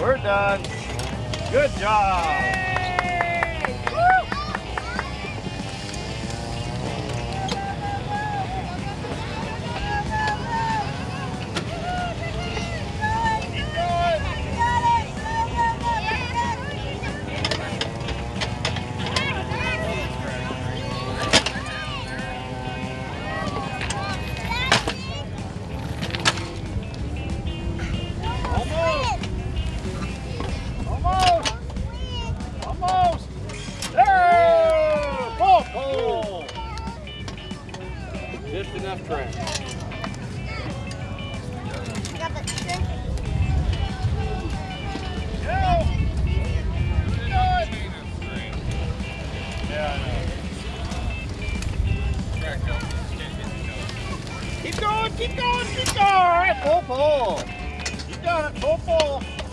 We're done. Good job. going, keep going, keep going. All right, pull, pull. You got it, pull, pull.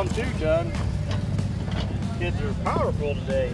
Round two done. Kids are powerful today.